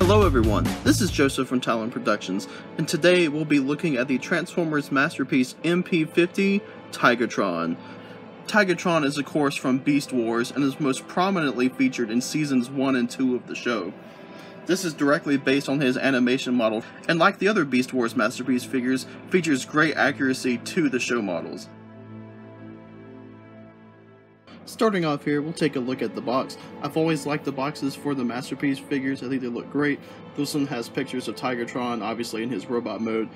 Hello everyone, this is Joseph from Talon Productions, and today we'll be looking at the Transformers masterpiece MP50 Tigatron. Tigatron is of course from Beast Wars and is most prominently featured in seasons 1 and 2 of the show. This is directly based on his animation model, and like the other Beast Wars masterpiece figures, features great accuracy to the show models. Starting off here, we'll take a look at the box. I've always liked the boxes for the Masterpiece figures. I think they look great. This one has pictures of Tigatron, obviously in his robot mode,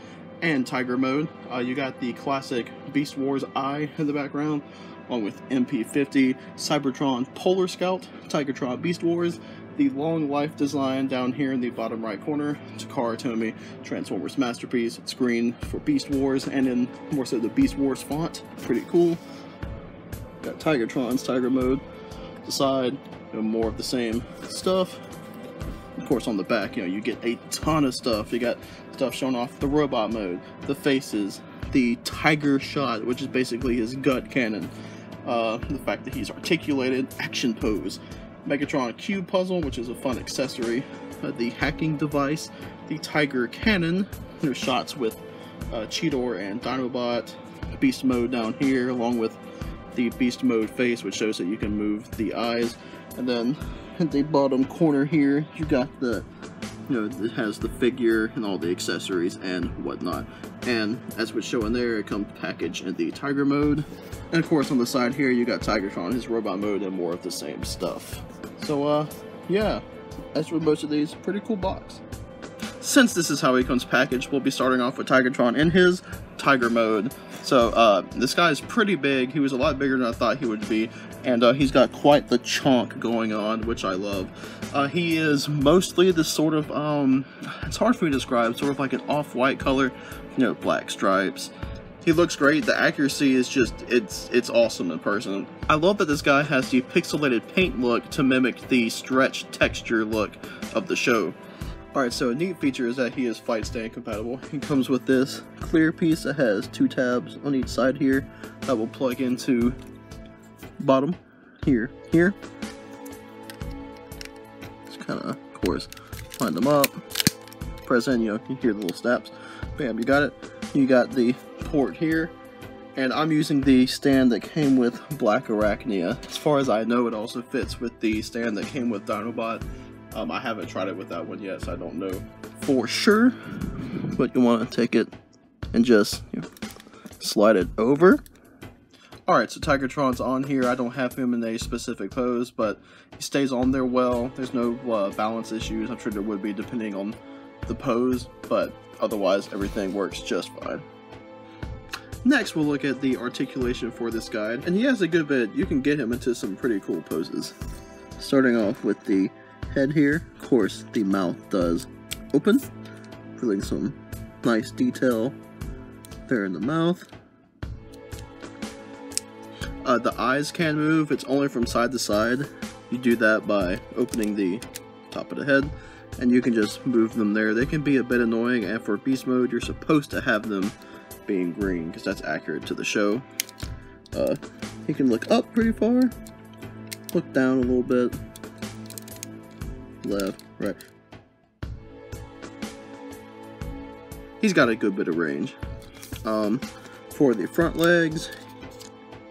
and Tiger mode. Uh, you got the classic Beast Wars eye in the background, along with MP50, Cybertron Polar Scout, Tigatron Beast Wars, the long life design down here in the bottom right corner, Takara Tomy Transformers Masterpiece, screen for Beast Wars, and in more so the Beast Wars font. Pretty cool. Got Tigatron's Tiger Mode. The side, you know, more of the same stuff. Of course, on the back, you know, you get a ton of stuff. You got stuff showing off the robot mode, the faces, the tiger shot, which is basically his gut cannon. Uh, the fact that he's articulated, action pose, Megatron cube puzzle, which is a fun accessory, uh, the hacking device, the tiger cannon, there's shots with uh, Cheetor and Dinobot, beast mode down here, along with the beast mode face, which shows that you can move the eyes. And then at the bottom corner here, you got the, you know, it has the figure and all the accessories and whatnot. And as was showing there, it comes packaged in the Tiger mode. And of course on the side here, you got Tigatron, his robot mode, and more of the same stuff. So, uh, yeah, as with most of these, pretty cool box. Since this is how he comes packaged, we'll be starting off with Tigatron in his Tiger mode. So uh, this guy is pretty big. He was a lot bigger than I thought he would be. And uh, he's got quite the chunk going on, which I love. Uh, he is mostly the sort of, um, it's hard for me to describe, sort of like an off-white color, you know, black stripes. He looks great. The accuracy is just, it's it's awesome in person. I love that this guy has the pixelated paint look to mimic the stretched texture look of the show. Alright, so a neat feature is that he is flight stand compatible. He comes with this clear piece that has two tabs on each side here that will plug into bottom here, here. Just kind of, of course, line them up, press in, you know, you hear the little snaps. Bam, you got it. You got the port here, and I'm using the stand that came with Black Arachnia. As far as I know, it also fits with the stand that came with Dinobot um, I haven't tried it with that one yet, so I don't know for sure. But you want to take it and just you know, slide it over. Alright, so Tigatron's on here. I don't have him in a specific pose, but he stays on there well. There's no uh, balance issues. I'm sure there would be depending on the pose, but otherwise everything works just fine. Next, we'll look at the articulation for this guide, and he has a good bit. You can get him into some pretty cool poses. Starting off with the head here. Of course, the mouth does open, feeling some nice detail there in the mouth. Uh, the eyes can move, it's only from side to side. You do that by opening the top of the head, and you can just move them there. They can be a bit annoying, and for beast mode, you're supposed to have them being green, because that's accurate to the show. Uh, you can look up pretty far, look down a little bit, left, right. He's got a good bit of range. Um, for the front legs,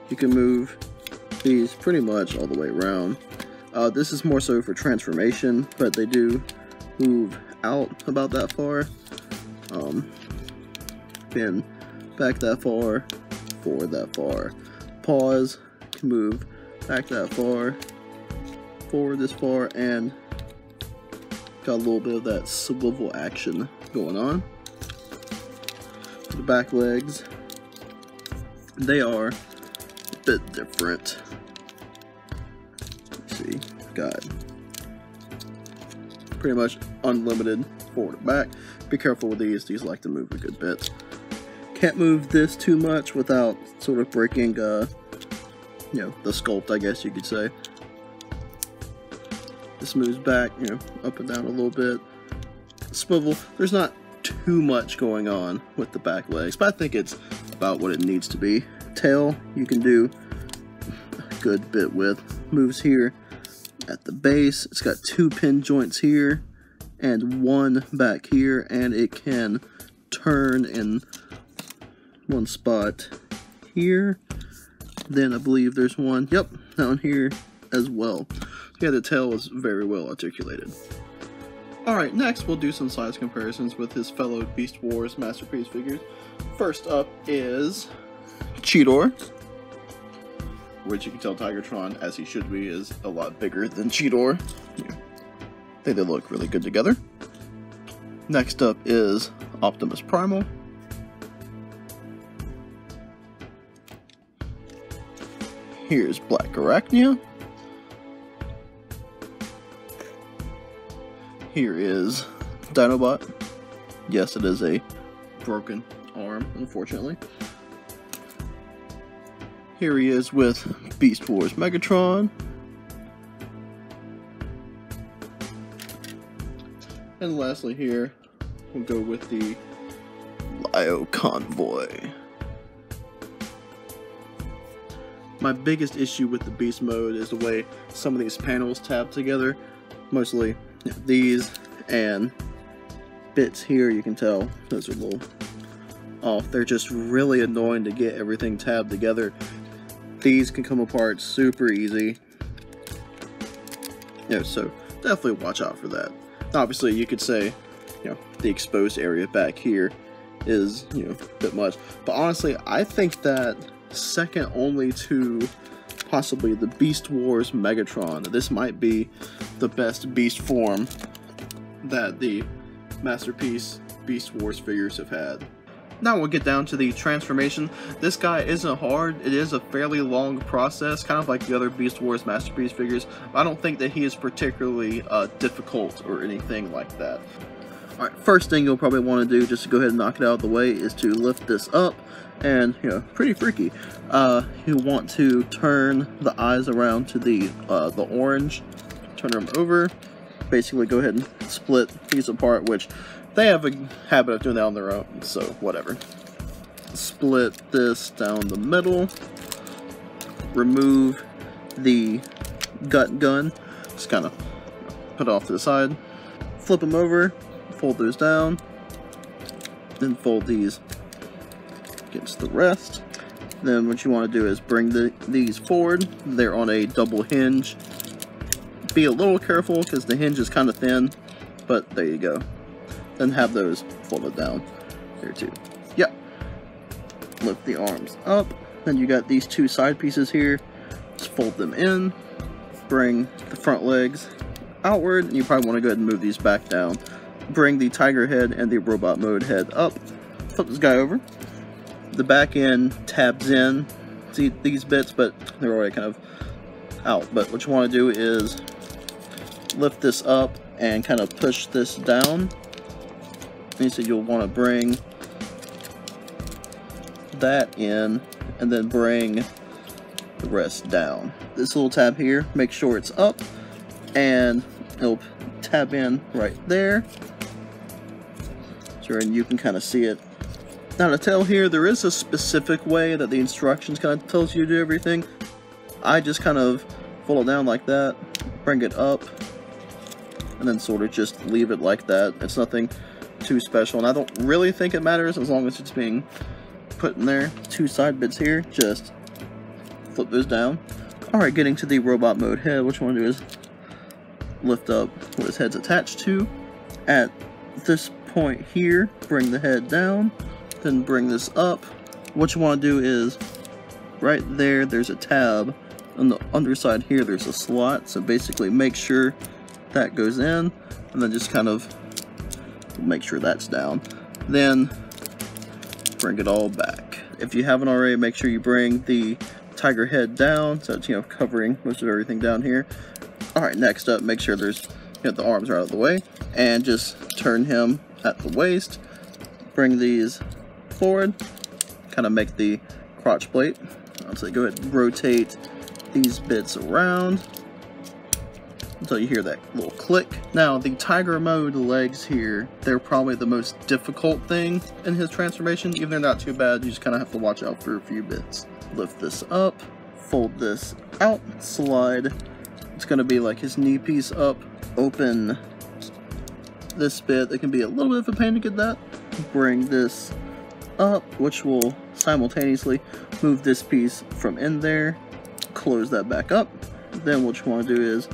you can move these pretty much all the way around. Uh, this is more so for transformation, but they do move out about that far. Um, pin back that far, forward that far. Pause, can move back that far, forward this far, and Got a little bit of that swivel action going on. The back legs, they are a bit different. Let's see, got pretty much unlimited forward and back. Be careful with these, these like to move a good bit. Can't move this too much without sort of breaking, uh, you know, the sculpt, I guess you could say. This moves back, you know, up and down a little bit. Swivel. There's not too much going on with the back legs, but I think it's about what it needs to be. Tail, you can do a good bit with. Moves here at the base. It's got two pin joints here and one back here, and it can turn in one spot here. Then I believe there's one, yep, down here as well. Yeah, the tail is very well articulated. Alright, next we'll do some size comparisons with his fellow Beast Wars Masterpiece figures. First up is Cheetor, which you can tell Tigatron, as he should be, is a lot bigger than Cheetor. Yeah. I think they look really good together. Next up is Optimus Primal. Here's Black Arachnia. Here is Dinobot. Yes, it is a broken arm, unfortunately. Here he is with Beast Wars Megatron. And lastly here, we'll go with the Lio Convoy. My biggest issue with the Beast mode is the way some of these panels tab together. Mostly these and bits here, you can tell those are a little off. They're just really annoying to get everything tabbed together. These can come apart super easy. Yeah, so definitely watch out for that. Obviously, you could say, you know, the exposed area back here is, you know, a bit much. But honestly, I think that second only to possibly the Beast Wars Megatron. This might be the best beast form that the Masterpiece Beast Wars figures have had. Now we'll get down to the transformation. This guy isn't hard, it is a fairly long process, kind of like the other Beast Wars Masterpiece figures. I don't think that he is particularly uh, difficult or anything like that. Alright, first thing you'll probably want to do, just to go ahead and knock it out of the way, is to lift this up, and, you know, pretty freaky. Uh, you want to turn the eyes around to the, uh, the orange, turn them over, basically go ahead and split these apart, which they have a habit of doing that on their own, so whatever. Split this down the middle, remove the gut gun, just kind of put it off to the side, flip them over, fold those down, then fold these against the rest. Then what you want to do is bring the, these forward. They're on a double hinge. Be a little careful because the hinge is kind of thin, but there you go. Then have those folded down here too. Yep. Lift the arms up. Then you got these two side pieces here. Just fold them in. Bring the front legs outward. And you probably want to go ahead and move these back down bring the tiger head and the robot mode head up. Flip this guy over. The back end tabs in. See these bits, but they're already kind of out. But what you want to do is lift this up and kind of push this down. And so you'll want to bring that in and then bring the rest down. This little tab here, make sure it's up and it'll tab in right there Sure, and you can kind of see it. Now to tell here, there is a specific way that the instructions kind of tells you to do everything. I just kind of fold it down like that, bring it up, and then sort of just leave it like that. It's nothing too special, and I don't really think it matters as long as it's being put in there. Two side bits here, just flip those down. Alright, getting to the robot mode head, what you want to do is lift up what his head's attached to. At this point here, bring the head down, then bring this up. What you want to do is, right there, there's a tab. On the underside here, there's a slot, so basically make sure that goes in, and then just kind of make sure that's down. Then, bring it all back. If you haven't already, make sure you bring the tiger head down, so it's, you know, covering most of everything down here. Alright, next up, make sure there's, you know, the arms are out of the way, and just turn him at the waist, bring these forward, kind of make the crotch plate. So go ahead and rotate these bits around until you hear that little click. Now, the Tiger Mode legs here, they're probably the most difficult thing in his transformation. Even they're not too bad, you just kind of have to watch out for a few bits. Lift this up, fold this out, slide. It's going to be like his knee piece up, open this bit, it can be a little bit of a pain to get that. Bring this up, which will simultaneously move this piece from in there, close that back up. Then what you want to do is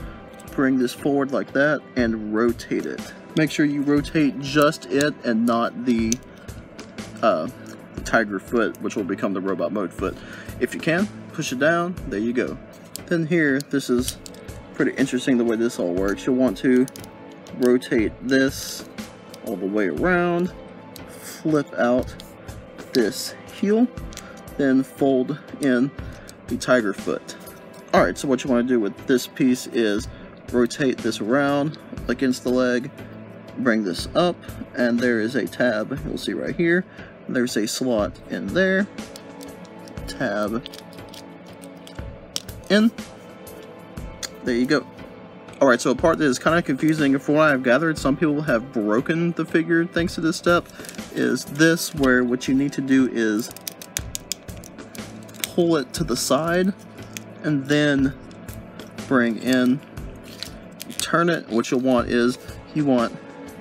bring this forward like that and rotate it. Make sure you rotate just it and not the uh, tiger foot, which will become the robot mode foot. If you can, push it down, there you go. Then here, this is pretty interesting the way this all works. You'll want to rotate this all the way around, flip out this heel, then fold in the tiger foot. Alright, so what you want to do with this piece is rotate this around against the leg, bring this up, and there is a tab, you'll see right here. There's a slot in there, tab in. There you go. Alright, so a part that is kind of confusing, from what I've gathered, some people have broken the figure thanks to this step, is this, where what you need to do is pull it to the side, and then bring in, turn it. What you'll want is, you want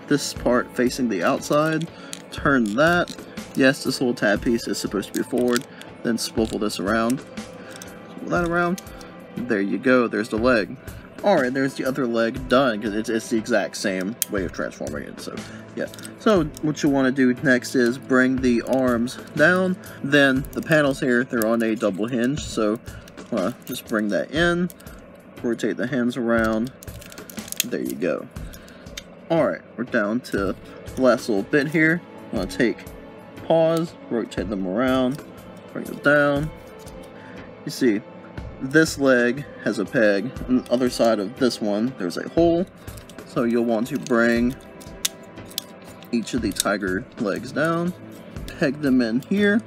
this part facing the outside, turn that. Yes, this little tab piece is supposed to be forward, then swivel this around, swivel that around, there you go, there's the leg. Alright, there's the other leg done, because it's, it's the exact same way of transforming it, so yeah. So what you want to do next is bring the arms down, then the panels here, they're on a double hinge, so uh, just bring that in, rotate the hands around, there you go. Alright, we're down to the last little bit here. I'm going to take pause, rotate them around, bring them down. You see, this leg has a peg. On the other side of this one, there's a hole. So you'll want to bring each of the tiger legs down, peg them in here.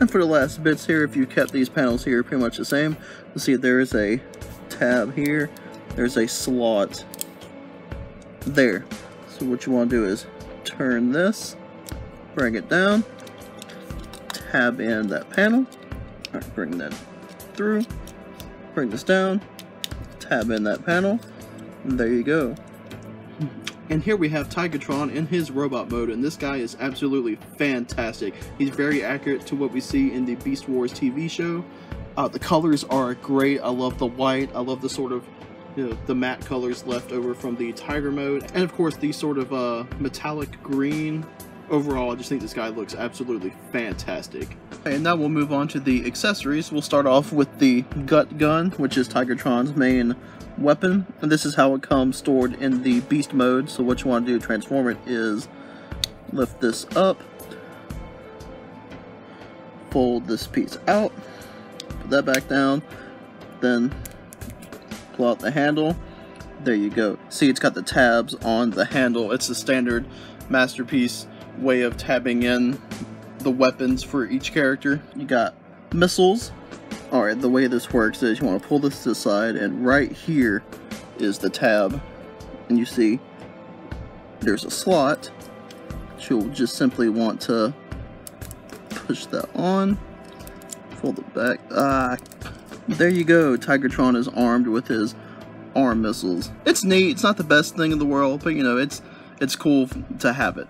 And for the last bits here, if you kept these panels here pretty much the same, you'll see there is a tab here. There's a slot there. So what you want to do is turn this, bring it down, tab in that panel, right, bring that through, bring this down, tab in that panel, and there you go. And here we have Tigatron in his robot mode, and this guy is absolutely fantastic. He's very accurate to what we see in the Beast Wars TV show. Uh, the colors are great. I love the white. I love the sort of you know, the matte colors left over from the Tiger mode. And of course, the sort of uh, metallic green overall, I just think this guy looks absolutely fantastic. And now we'll move on to the accessories. We'll start off with the gut gun, which is Tigatron's main weapon. And this is how it comes stored in the beast mode. So what you want to do to transform it is lift this up, fold this piece out, put that back down, then pull out the handle. There you go. See, it's got the tabs on the handle. It's the standard Masterpiece way of tabbing in the weapons for each character. You got missiles. Alright, the way this works is you want to pull this to the side, and right here is the tab. And you see there's a slot. You'll just simply want to push that on, fold it back. Ah, there you go. Tigatron is armed with his arm missiles. It's neat. It's not the best thing in the world, but you know, it's it's cool to have it.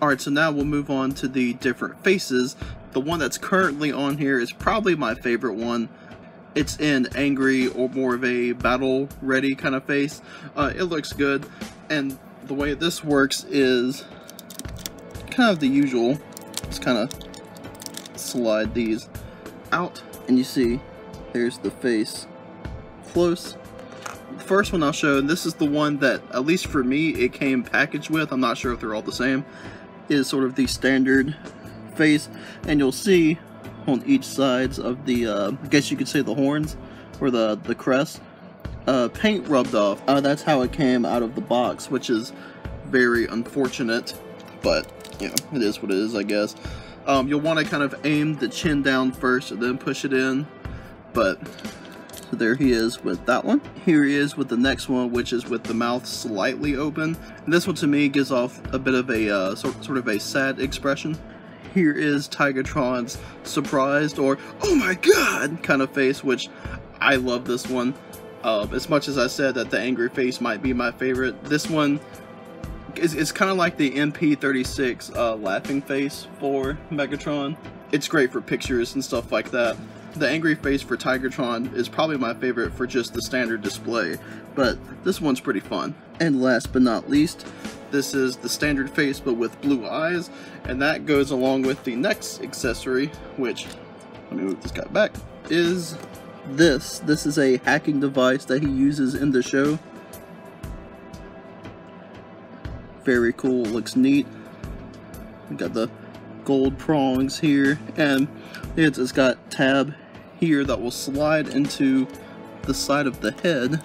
Alright, so now we'll move on to the different faces. The one that's currently on here is probably my favorite one. It's in angry or more of a battle ready kind of face. Uh, it looks good, and the way this works is kind of the usual. Just kind of slide these out, and you see there's the face. Close. The first one I'll show, and this is the one that, at least for me, it came packaged with. I'm not sure if they're all the same. Is sort of the standard face and you'll see on each sides of the uh, I guess you could say the horns or the the crest uh, paint rubbed off. Uh, that's how it came out of the box which is very unfortunate but you know it is what it is I guess. Um, you'll want to kind of aim the chin down first and then push it in but so there he is with that one. Here he is with the next one, which is with the mouth slightly open. And this one to me gives off a bit of a uh, sort, sort of a sad expression. Here is Tigatron's surprised or oh my god kind of face, which I love this one. Uh, as much as I said that the angry face might be my favorite, this one is, it's kind of like the MP36 uh, laughing face for Megatron. It's great for pictures and stuff like that. The angry face for Tigatron is probably my favorite for just the standard display, but this one's pretty fun. And last but not least, this is the standard face but with blue eyes, and that goes along with the next accessory, which, let me move this guy back, is this. This is a hacking device that he uses in the show. Very cool, looks neat. We got the gold prongs here, and it's, it's got tab here that will slide into the side of the head,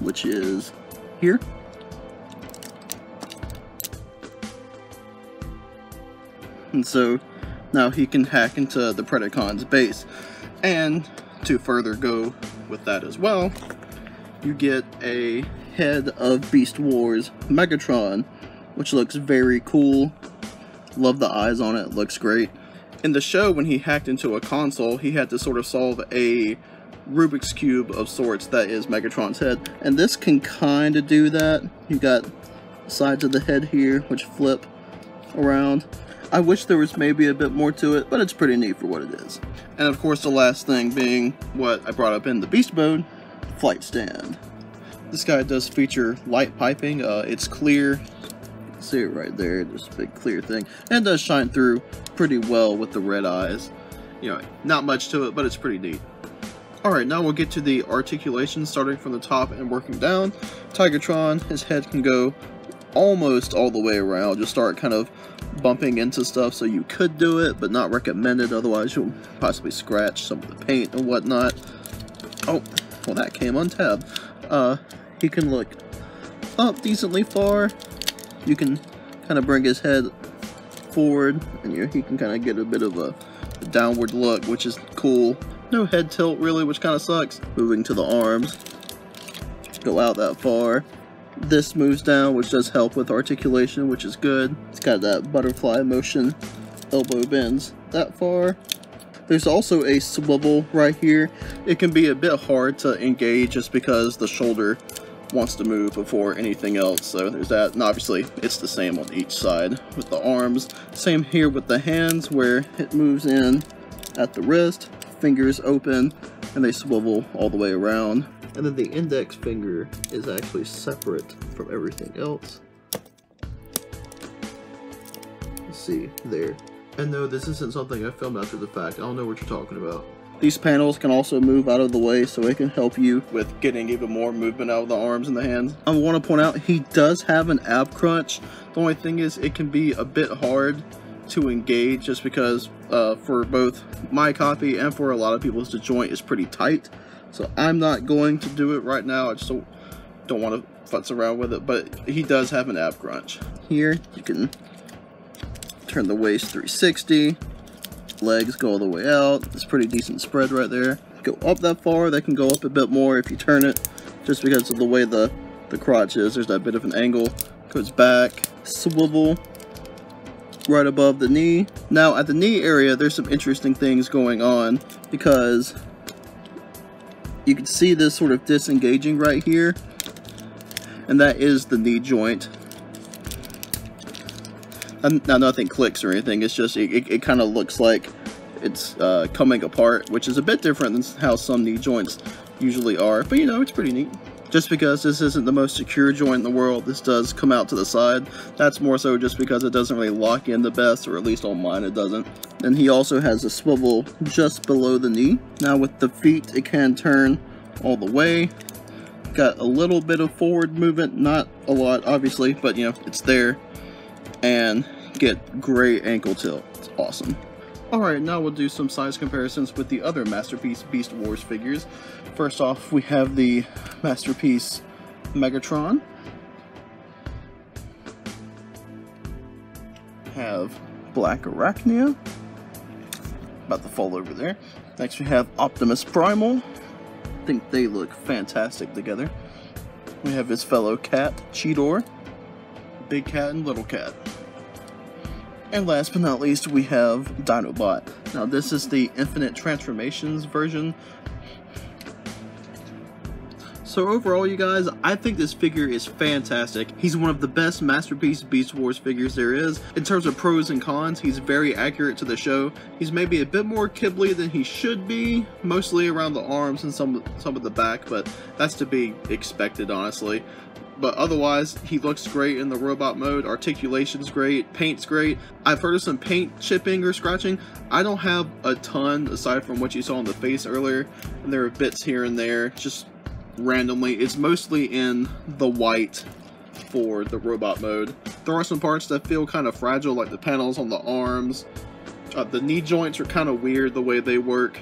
which is here. And so now he can hack into the Predacon's base. And to further go with that as well, you get a head of Beast Wars Megatron, which looks very cool. Love the eyes on it, looks great in the show, when he hacked into a console, he had to sort of solve a Rubik's Cube of sorts that is Megatron's head. And this can kind of do that. You got sides of the head here, which flip around. I wish there was maybe a bit more to it, but it's pretty neat for what it is. And of course, the last thing being what I brought up in the Beast Mode, flight stand. This guy does feature light piping. Uh, it's clear, see it right there, this big clear thing. And does shine through pretty well with the red eyes. You know, not much to it, but it's pretty neat. Alright, now we'll get to the articulation, starting from the top and working down. Tigatron, his head can go almost all the way around, just start kind of bumping into stuff, so you could do it, but not recommended, otherwise you'll possibly scratch some of the paint and whatnot. Oh, well that came on tab. Uh, he can look up decently far, you can kind of bring his head forward and you know, he can kind of get a bit of a, a downward look, which is cool. No head tilt really, which kind of sucks. Moving to the arms, go out that far. This moves down, which does help with articulation, which is good. It's got that butterfly motion, elbow bends that far. There's also a swivel right here. It can be a bit hard to engage just because the shoulder wants to move before anything else. So there's that. And obviously it's the same on each side with the arms. Same here with the hands where it moves in at the wrist, fingers open, and they swivel all the way around. And then the index finger is actually separate from everything else. Let's see, there. And no, this isn't something I filmed after the fact. I don't know what you're talking about. These panels can also move out of the way so it can help you with getting even more movement out of the arms and the hands. I want to point out he does have an ab crunch. The only thing is it can be a bit hard to engage just because uh, for both my copy and for a lot of people's the joint is pretty tight. So I'm not going to do it right now. I just don't, don't want to futz around with it, but he does have an ab crunch. Here you can turn the waist 360 legs go all the way out. It's pretty decent spread right there. Go up that far, they can go up a bit more if you turn it, just because of the way the, the crotch is. There's that bit of an angle. Goes back, swivel, right above the knee. Now at the knee area, there's some interesting things going on because you can see this sort of disengaging right here. And that is the knee joint now nothing clicks or anything, it's just, it, it, it kind of looks like it's uh, coming apart, which is a bit different than how some knee joints usually are, but you know, it's pretty neat. Just because this isn't the most secure joint in the world, this does come out to the side. That's more so just because it doesn't really lock in the best, or at least on mine it doesn't. And he also has a swivel just below the knee. Now with the feet, it can turn all the way. Got a little bit of forward movement, not a lot obviously, but you know, it's there and get great ankle tilt. It's awesome. Alright, now we'll do some size comparisons with the other Masterpiece Beast Wars figures. First off, we have the Masterpiece Megatron. Have Black Arachnia. About to fall over there. Next we have Optimus Primal. I think they look fantastic together. We have his fellow cat, Cheetor. Big Cat and Little Cat. And last but not least, we have Dinobot. Now this is the Infinite Transformations version. So overall, you guys, I think this figure is fantastic. He's one of the best Masterpiece Beast Wars figures there is. In terms of pros and cons, he's very accurate to the show. He's maybe a bit more kibbly than he should be, mostly around the arms and some, some of the back, but that's to be expected, honestly. But otherwise he looks great in the robot mode. Articulation's great. Paint's great. I've heard of some paint chipping or scratching. I don't have a ton aside from what you saw on the face earlier. And there are bits here and there. Just randomly. It's mostly in the white for the robot mode. There are some parts that feel kind of fragile, like the panels on the arms. Uh, the knee joints are kind of weird the way they work.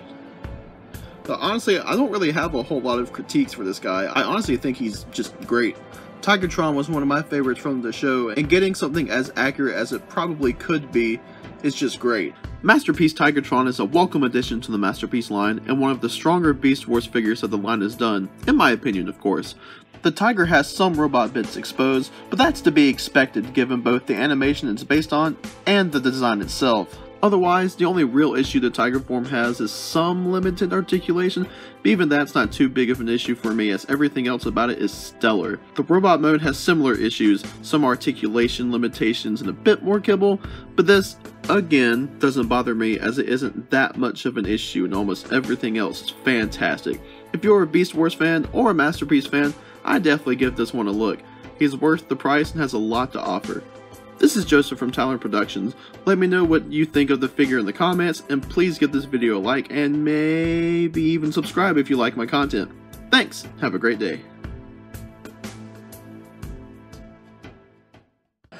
But honestly, I don't really have a whole lot of critiques for this guy. I honestly think he's just great. Tigatron was one of my favorites from the show, and getting something as accurate as it probably could be is just great. Masterpiece Tigatron is a welcome addition to the Masterpiece line, and one of the stronger Beast Wars figures that the line has done, in my opinion of course. The Tiger has some robot bits exposed, but that's to be expected given both the animation it's based on and the design itself. Otherwise, the only real issue the Tiger form has is some limited articulation, but even that's not too big of an issue for me as everything else about it is stellar. The robot mode has similar issues, some articulation limitations and a bit more kibble, but this, again, doesn't bother me as it isn't that much of an issue and almost everything else is fantastic. If you're a Beast Wars fan or a Masterpiece fan, I definitely give this one a look. He's worth the price and has a lot to offer. This is Joseph from Talon Productions. Let me know what you think of the figure in the comments, and please give this video a like, and maybe even subscribe if you like my content. Thanks! Have a great day.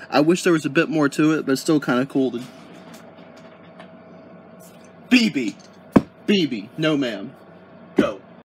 I wish there was a bit more to it, but it's still kind of cool to... BB! BB, no ma'am.